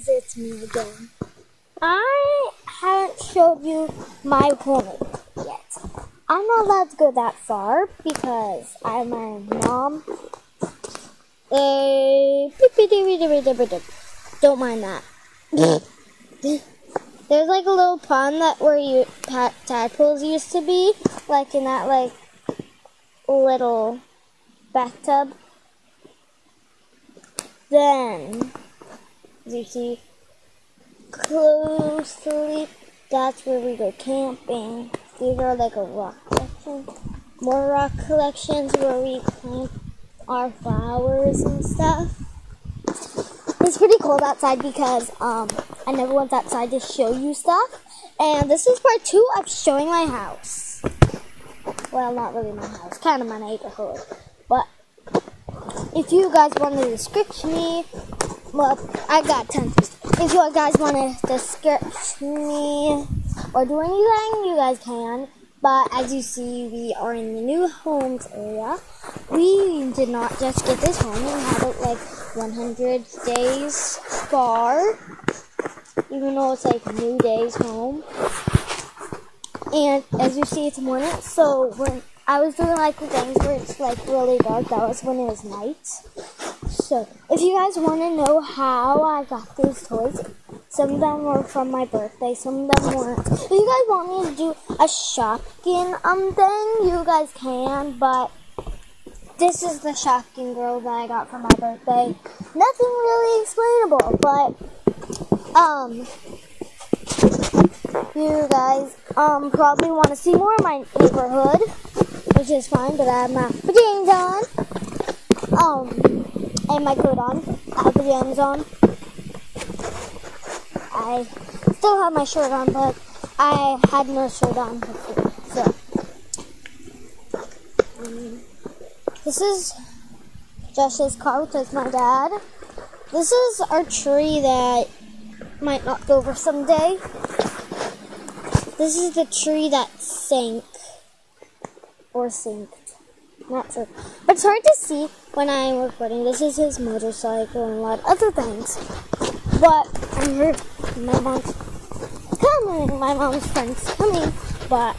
guys, it's me again. I haven't showed you my home yet. I'm not allowed to go that far because I'm my mom. Uh, don't mind that. There's like a little pond that where you tadpoles used to be, like in that like little bathtub. Then you see closely, that's where we go camping. These are like a rock collection. More rock collections where we plant our flowers and stuff. It's pretty cold outside because um, I never went outside to show you stuff. And this is part two of showing my house. Well, not really my house, kind of my neighborhood. But if you guys want to description me, well, I got tons. If you guys want to description me or do anything, you guys can. But as you see, we are in the new homes area. We did not just get this home. We had it like 100 days far. Even though it's like new days home. And as you see, it's morning. So when I was doing like the things where it's like really dark, that was when it was night. So if you guys want to know how I got these toys, some of them were from my birthday, some of them weren't. If you guys want me to do a Shopkin um thing, you guys can, but this is the Shopkin girl that I got for my birthday. Nothing really explainable, but um you guys um probably want to see more of my neighborhood, which is fine, but I have my pajamas on. Um and my coat on. I have pajamas on. I still have my shirt on, but I had no shirt on before. So, um, this is Josh's car, which is my dad. This is our tree that might knock over someday. This is the tree that sank or sinked. Not sure. But it's hard to see when I'm recording. This is his motorcycle and a lot of other things. But I heard my mom's coming, my mom's friend's coming, but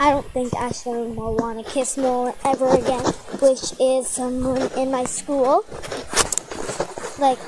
I don't think Ashlyn will want to kiss Nolan ever again, which is someone in my school. Like,